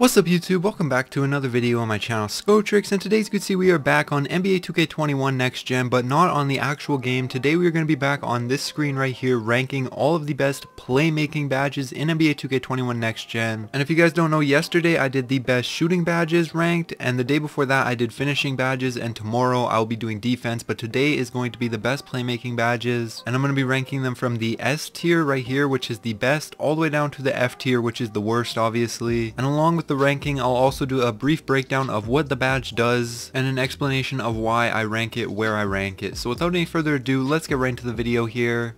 What's up YouTube? Welcome back to another video on my channel Skotrix and today as you can see we are back on NBA 2K21 Next Gen but not on the actual game. Today we are going to be back on this screen right here ranking all of the best playmaking badges in NBA 2K21 Next Gen. And if you guys don't know, yesterday I did the best shooting badges ranked and the day before that I did finishing badges and tomorrow I'll be doing defense but today is going to be the best playmaking badges and I'm going to be ranking them from the S tier right here which is the best all the way down to the F tier which is the worst obviously. And along with the ranking, I'll also do a brief breakdown of what the badge does and an explanation of why I rank it where I rank it. So without any further ado, let's get right into the video here.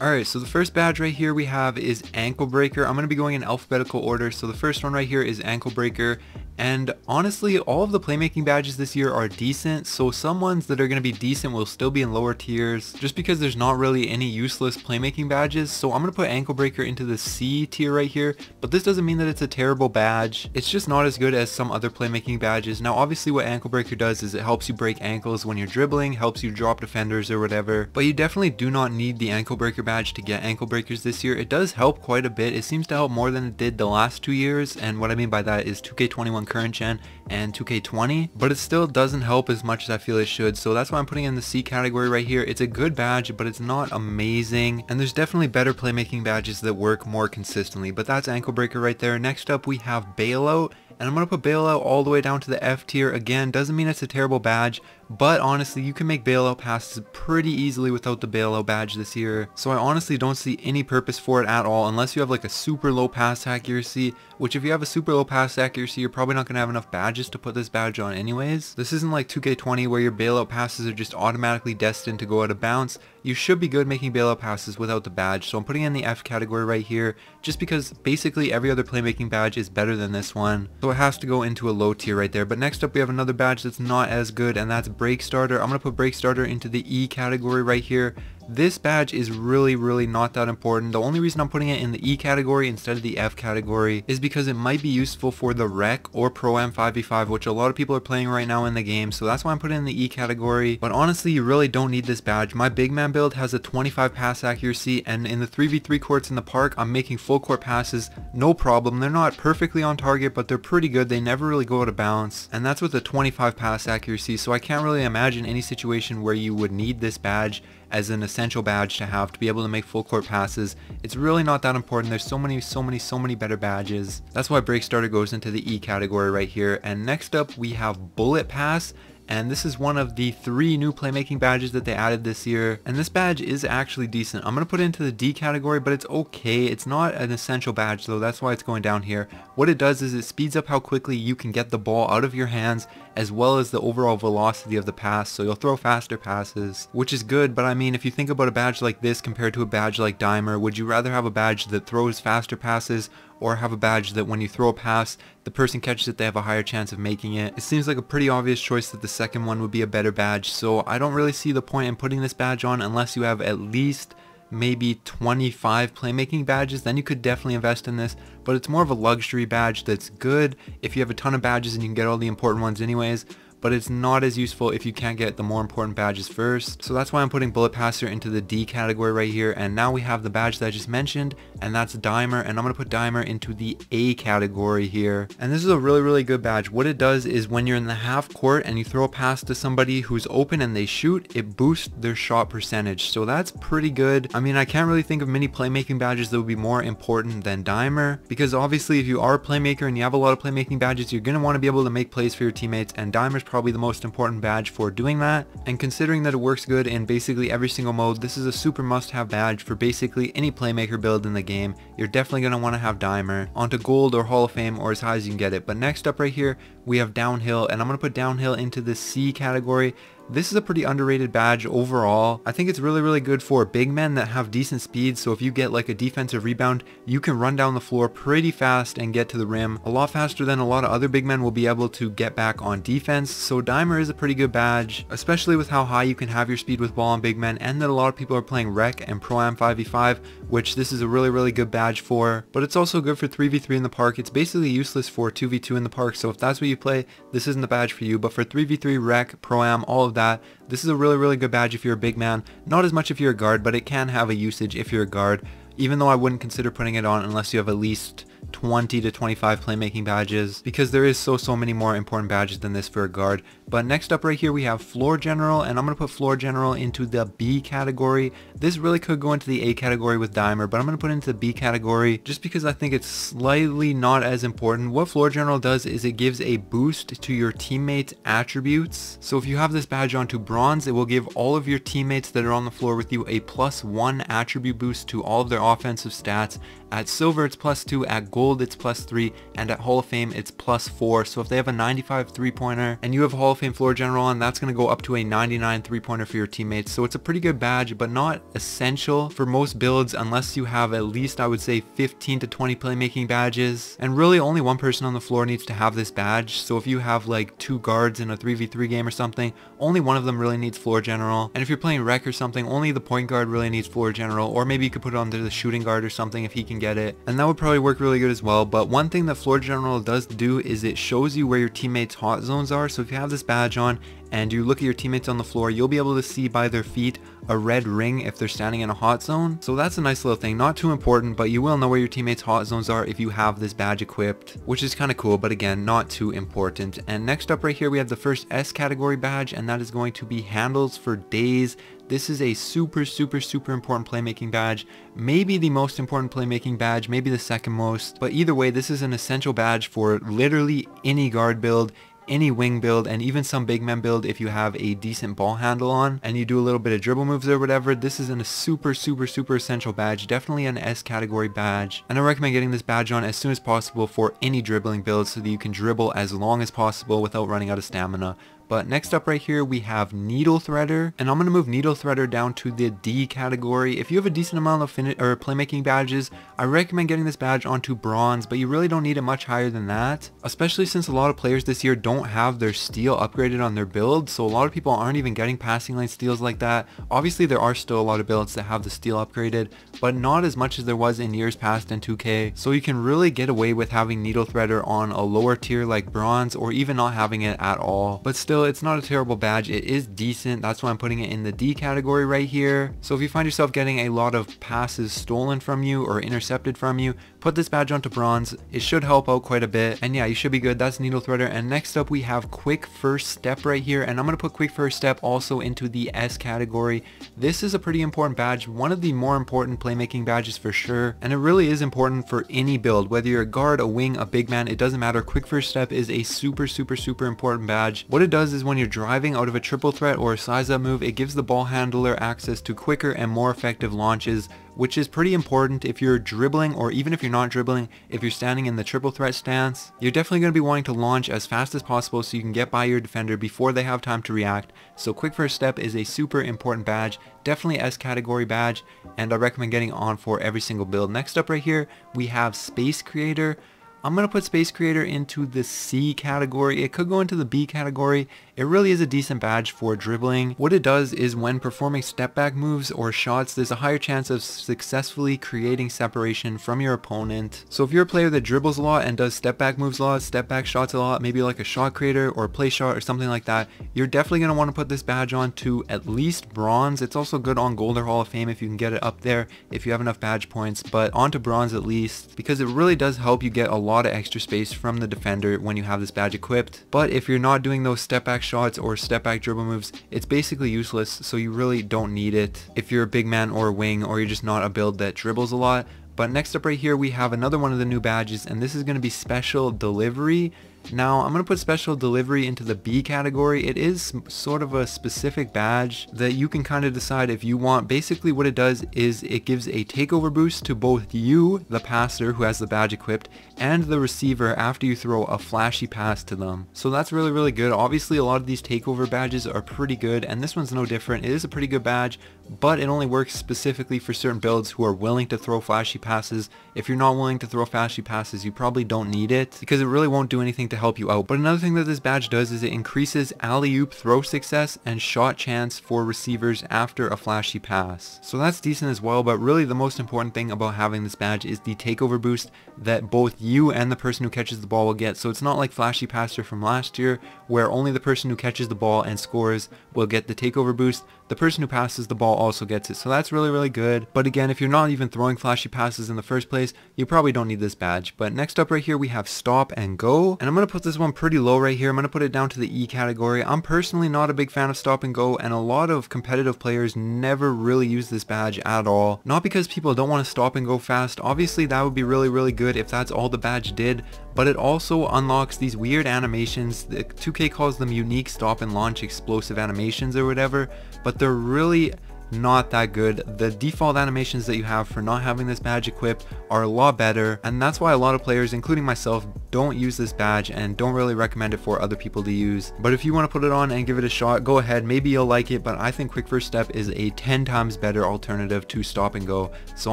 Alright, so the first badge right here we have is Ankle Breaker. I'm going to be going in alphabetical order. So the first one right here is Ankle Breaker. And honestly, all of the playmaking badges this year are decent, so some ones that are going to be decent will still be in lower tiers, just because there's not really any useless playmaking badges, so I'm going to put Ankle Breaker into the C tier right here, but this doesn't mean that it's a terrible badge, it's just not as good as some other playmaking badges. Now obviously what Ankle Breaker does is it helps you break ankles when you're dribbling, helps you drop defenders or whatever, but you definitely do not need the Ankle Breaker badge to get ankle breakers this year. It does help quite a bit, it seems to help more than it did the last two years, and what I mean by that is 2K21 current gen and 2K20, but it still doesn't help as much as I feel it should. So that's why I'm putting in the C category right here. It's a good badge, but it's not amazing. And there's definitely better playmaking badges that work more consistently, but that's ankle breaker right there. Next up, we have bailout. And I'm going to put bailout all the way down to the F tier. Again, doesn't mean it's a terrible badge, but honestly, you can make bailout passes pretty easily without the bailout badge this year. So I honestly don't see any purpose for it at all unless you have like a super low pass accuracy, which if you have a super low pass accuracy, you're probably not going to have enough badges to put this badge on anyways. This isn't like 2K20 where your bailout passes are just automatically destined to go out of bounds. You should be good making bailout passes without the badge, so I'm putting in the F category right here, just because basically every other playmaking badge is better than this one. So it has to go into a low tier right there. But next up we have another badge that's not as good, and that's Break Starter. I'm going to put Break Starter into the E category right here. This badge is really, really not that important. The only reason I'm putting it in the E category instead of the F category is because it might be useful for the Rec or Pro-Am 5v5, which a lot of people are playing right now in the game, so that's why I'm putting it in the E category. But honestly, you really don't need this badge. My big man build has a 25 pass accuracy, and in the 3v3 courts in the park, I'm making full court passes, no problem. They're not perfectly on target, but they're pretty good. They never really go out of bounds, and that's with a 25 pass accuracy, so I can't really imagine any situation where you would need this badge as an essential badge to have to be able to make full court passes. It's really not that important. There's so many, so many, so many better badges. That's why Break Starter goes into the E category right here. And next up we have Bullet Pass and this is one of the three new playmaking badges that they added this year. And this badge is actually decent. I'm going to put it into the d category but it's okay. It's not an essential badge though. That's why it's going down here. What it does is it speeds up how quickly you can get the ball out of your hands as well as the overall velocity of the pass. So you'll throw faster passes which is good. But i mean if you think about a badge like this compared to a badge like dimer would you rather have a badge that throws faster passes or have a badge that when you throw a pass, the person catches it, they have a higher chance of making it. It seems like a pretty obvious choice that the second one would be a better badge, so I don't really see the point in putting this badge on unless you have at least maybe 25 playmaking badges, then you could definitely invest in this, but it's more of a luxury badge that's good. If you have a ton of badges and you can get all the important ones anyways, but it's not as useful if you can't get the more important badges first. So that's why I'm putting Bullet Passer into the D category right here. And now we have the badge that I just mentioned, and that's Dimer. And I'm to put Dimer into the A category here. And this is a really, really good badge. What it does is when you're in the half court and you throw a pass to somebody who's open and they shoot, it boosts their shot percentage. So that's pretty good. I mean, I can't really think of many playmaking badges that would be more important than Dimer. Because obviously if you are a playmaker and you have a lot of playmaking badges, you're want to be able to make plays for your teammates. And Dimer's probably the most important badge for doing that. And considering that it works good in basically every single mode, this is a super must-have badge for basically any playmaker build in the game. You're definitely going to want to have Dimer onto Gold or Hall of Fame or as high as you can get it. But next up right here, we have Downhill, and I'm going to put Downhill into the C category. This is a pretty underrated badge overall. I think it's really, really good for big men that have decent speed. So if you get like a defensive rebound, you can run down the floor pretty fast and get to the rim a lot faster than a lot of other big men will be able to get back on defense. So Dimer is a pretty good badge, especially with how high you can have your speed with ball on big men and that a lot of people are playing Rec and Pro-Am 5v5, which this is a really, really good badge for. But it's also good for 3v3 in the park. It's basically useless for 2v2 in the park. So if that's what you play, this isn't the badge for you. But for 3v3 Rec, Pro-Am, all of that, that. This is a really, really good badge if you're a big man. Not as much if you're a guard, but it can have a usage if you're a guard. Even though I wouldn't consider putting it on unless you have at least 20 to 25 playmaking badges because there is so so many more important badges than this for a guard. But next up right here we have floor general and I'm going to put floor general into the B category. This really could go into the A category with Dimer but I'm going to put it into the B category just because I think it's slightly not as important. What floor general does is it gives a boost to your teammates attributes. So if you have this badge onto bronze it will give all of your teammates that are on the floor with you a plus one attribute boost to all of their offensive stats. At silver it's plus 2, at gold it's plus 3, and at Hall of Fame it's plus 4. So if they have a 95 three-pointer and you have Hall of Fame floor general on, that's going to go up to a 99 three-pointer for your teammates. So it's a pretty good badge, but not essential for most builds unless you have at least I would say 15 to 20 playmaking badges. And really only one person on the floor needs to have this badge. So if you have like two guards in a 3v3 game or something, only one of them really needs floor general. And if you're playing rec or something, only the point guard really needs floor general. Or maybe you could put it onto the shooting guard or something if he can get it. And that would probably work really good as well. But one thing that Floor General does do is it shows you where your teammates hot zones are. So if you have this badge on and you look at your teammates on the floor, you'll be able to see by their feet a red ring if they're standing in a hot zone. So that's a nice little thing, not too important, but you will know where your teammates hot zones are if you have this badge equipped, which is kind of cool, but again, not too important. And next up right here, we have the first S category badge, and that is going to be handles for days. This is a super, super, super important playmaking badge. Maybe the most important playmaking badge, maybe the second most. But either way, this is an essential badge for literally any guard build any wing build and even some big man build if you have a decent ball handle on and you do a little bit of dribble moves or whatever this is a super super super essential badge definitely an S category badge and I recommend getting this badge on as soon as possible for any dribbling build so that you can dribble as long as possible without running out of stamina but next up right here, we have Needle Threader. And I'm going to move Needle Threader down to the D category. If you have a decent amount of or playmaking badges, I recommend getting this badge onto Bronze, but you really don't need it much higher than that. Especially since a lot of players this year don't have their steal upgraded on their build, so a lot of people aren't even getting passing lane steals like that. Obviously, there are still a lot of builds that have the steal upgraded, but not as much as there was in years past in 2K. So you can really get away with having Needle Threader on a lower tier like Bronze, or even not having it at all. But still, it's not a terrible badge. It is decent. That's why I'm putting it in the D category right here. So if you find yourself getting a lot of passes stolen from you or intercepted from you, put this badge onto bronze. It should help out quite a bit. And yeah, you should be good. That's Needle Threader. And next up, we have Quick First Step right here. And I'm to put Quick First Step also into the S category. This is a pretty important badge. One of the more important playmaking badges for sure. And it really is important for any build. Whether you're a guard, a wing, a big man, it doesn't matter. Quick First Step is a super, super, super important badge. What it does is when you're driving out of a triple threat or a size up move, it gives the ball handler access to quicker and more effective launches which is pretty important if you're dribbling or even if you're not dribbling, if you're standing in the triple threat stance, you're definitely going to be wanting to launch as fast as possible so you can get by your defender before they have time to react. So quick first step is a super important badge, definitely S category badge, and I recommend getting on for every single build. Next up right here, we have Space Creator. I'm going to put Space Creator into the C category. It could go into the B category. It really is a decent badge for dribbling. What it does is when performing step back moves or shots, there's a higher chance of successfully creating separation from your opponent. So if you're a player that dribbles a lot and does step back moves a lot, step back shots a lot, maybe like a shot creator or a play shot or something like that, you're definitely going to want to put this badge on to at least bronze. It's also good on gold or hall of fame if you can get it up there if you have enough badge points, but onto bronze at least because it really does help you get a lot of extra space from the defender when you have this badge equipped. But if you're not doing those step back shots or step back dribble moves, it's basically useless, so you really don't need it if you're a big man or a wing or you're just not a build that dribbles a lot. But next up right here, we have another one of the new badges, and this is going to be Special Delivery. Now, I'm going to put special delivery into the B category. It is sort of a specific badge that you can kind of decide if you want. Basically, what it does is it gives a takeover boost to both you, the passer who has the badge equipped, and the receiver after you throw a flashy pass to them. So that's really, really good. Obviously, a lot of these takeover badges are pretty good, and this one's no different. It is a pretty good badge, but it only works specifically for certain builds who are willing to throw flashy passes. If you're not willing to throw flashy passes, you probably don't need it because it really won't do anything to help you out. But another thing that this badge does is it increases alley-oop throw success and shot chance for receivers after a flashy pass. So that's decent as well, but really the most important thing about having this badge is the takeover boost that both you and the person who catches the ball will get. So it's not like flashy passer from last year where only the person who catches the ball and scores will get the takeover boost the person who passes the ball also gets it. So that's really, really good. But again, if you're not even throwing flashy passes in the first place, you probably don't need this badge. But next up right here, we have stop and go. And I'm going to put this one pretty low right here. I'm going to put it down to the E category. I'm personally not a big fan of stop and go. And a lot of competitive players never really use this badge at all. Not because people don't want to stop and go fast. Obviously, that would be really, really good if that's all the badge did but it also unlocks these weird animations. The 2K calls them unique stop and launch explosive animations or whatever, but they're really not that good. The default animations that you have for not having this badge equipped are a lot better and that's why a lot of players including myself don't use this badge and don't really recommend it for other people to use. But if you want to put it on and give it a shot, go ahead. Maybe you'll like it, but I think Quick First Step is a 10 times better alternative to Stop and Go. So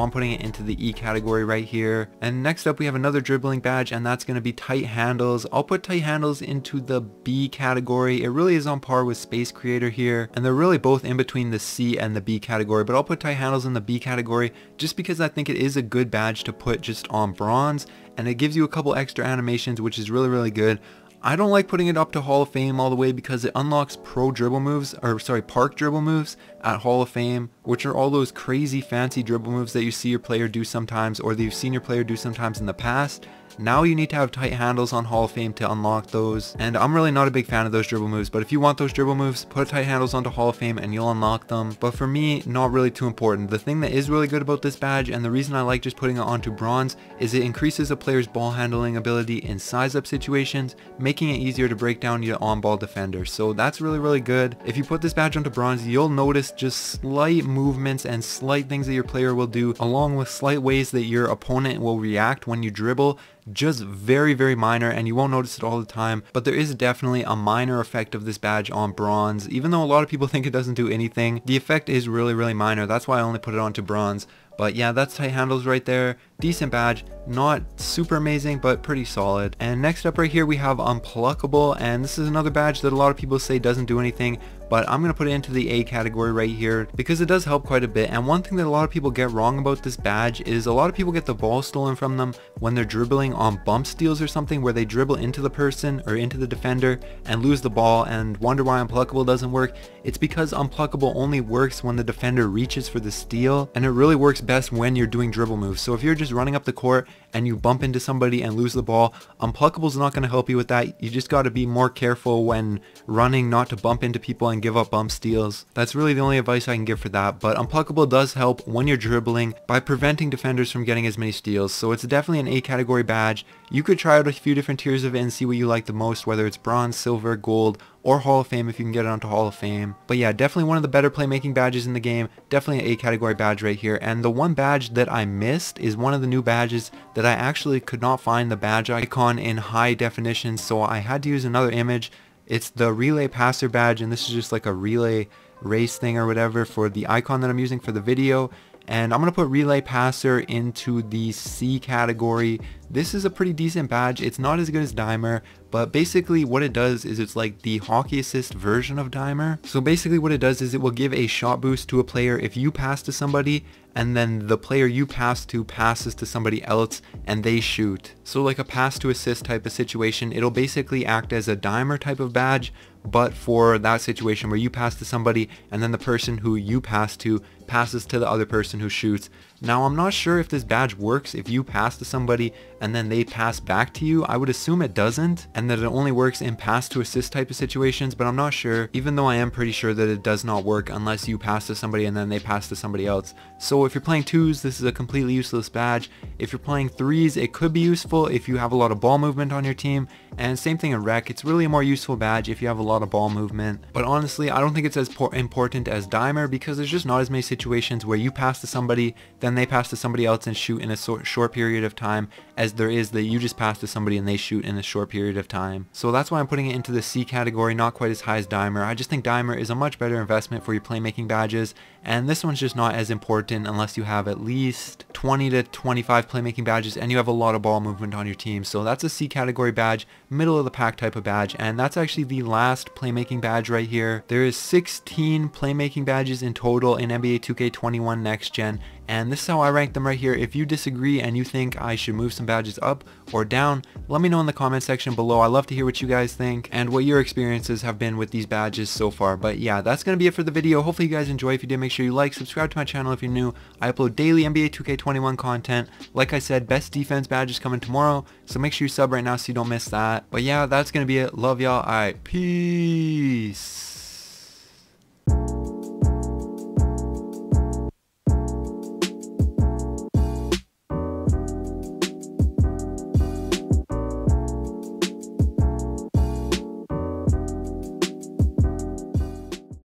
I'm putting it into the E category right here. And next up we have another dribbling badge and that's going to be Tight Handles. I'll put Tight Handles into the B category. It really is on par with Space Creator here. And they're really both in between the C and the B category. But I'll put Tight Handles in the B category just because I think it is a good badge to put just on bronze and it gives you a couple extra animations which is really really good. I don't like putting it up to Hall of Fame all the way because it unlocks pro dribble moves, or sorry, park dribble moves at Hall of Fame, which are all those crazy fancy dribble moves that you see your player do sometimes or that you've seen your player do sometimes in the past. Now you need to have tight handles on Hall of Fame to unlock those. And I'm really not a big fan of those dribble moves, but if you want those dribble moves, put tight handles onto Hall of Fame and you'll unlock them. But for me, not really too important. The thing that is really good about this badge and the reason I like just putting it onto bronze is it increases a player's ball handling ability in size up situations, making it easier to break down your on-ball defender. So that's really, really good. If you put this badge onto bronze, you'll notice just slight movements and slight things that your player will do along with slight ways that your opponent will react when you dribble just very very minor and you won't notice it all the time but there is definitely a minor effect of this badge on bronze even though a lot of people think it doesn't do anything the effect is really really minor that's why I only put it onto bronze but yeah, that's tight handles right there. Decent badge, not super amazing, but pretty solid. And next up right here, we have Unpluckable, and this is another badge that a lot of people say doesn't do anything, but I'm going to put it into the A category right here because it does help quite a bit. And one thing that a lot of people get wrong about this badge is a lot of people get the ball stolen from them when they're dribbling on bump steals or something where they dribble into the person or into the defender and lose the ball and wonder why Unpluckable doesn't work. It's because Unpluckable only works when the defender reaches for the steal and it really works best when you're doing dribble moves. So if you're just running up the court and you bump into somebody and lose the ball, Unpluckable is not going to help you with that. You just got to be more careful when running not to bump into people and and give up bump steals. That's really the only advice I can give for that, but Unpluckable does help when you're dribbling by preventing defenders from getting as many steals, so it's definitely an A category badge. You could try out a few different tiers of it and see what you like the most, whether it's bronze, silver, gold, or Hall of Fame if you can get it onto Hall of Fame. But yeah, definitely one of the better playmaking badges in the game. Definitely an A category badge right here. And the one badge that I missed is one of the new badges that I actually could not find the badge icon in high definition. So I had to use another image it's the relay passer badge and this is just like a relay race thing or whatever for the icon that I'm using for the video and I'm going to put relay passer into the C category. This is a pretty decent badge. It's not as good as Dimer, but basically what it does is it's like the hockey assist version of Dimer. So basically what it does is it will give a shot boost to a player if you pass to somebody and then the player you pass to passes to somebody else and they shoot. So like a pass to assist type of situation, it'll basically act as a dimer type of badge, but for that situation where you pass to somebody and then the person who you pass to passes to the other person who shoots. Now I'm not sure if this badge works if you pass to somebody and then they pass back to you. I would assume it doesn't and that it only works in pass to assist type of situations, but I'm not sure, even though I am pretty sure that it does not work unless you pass to somebody and then they pass to somebody else. So if you're playing twos, this is a completely useless badge. If you're playing threes, it could be useful if you have a lot of ball movement on your team. And same thing in rec, it's really a more useful badge if you have a lot of ball movement. But honestly, I don't think it's as important as Dimer because there's just not as many situations where you pass to somebody, then they pass to somebody else and shoot in a short period of time as there is that you just pass to somebody and they shoot in a short period of time. So that's why I'm putting it into the C category, not quite as high as Dimer. I just think Dimer is a much better investment for your playmaking badges and this one's just not as important unless you have at least 20 to 25 playmaking badges and you have a lot of ball movement on your team. So that's a C category badge, middle of the pack type of badge, and that's actually the last playmaking badge right here. There is 16 playmaking badges in total in NBA 2K21 Next Gen, and this is how I rank them right here. If you disagree and you think I should move some badges up or down, let me know in the comment section below. I love to hear what you guys think and what your experiences have been with these badges so far. But yeah, that's going to be it for the video. Hopefully you guys enjoy. If you did, make sure sure you like, subscribe to my channel if you're new. I upload daily NBA 2K21 content. Like I said, best defense badge is coming tomorrow, so make sure you sub right now so you don't miss that. But yeah, that's going to be it. Love y'all. All right, peace.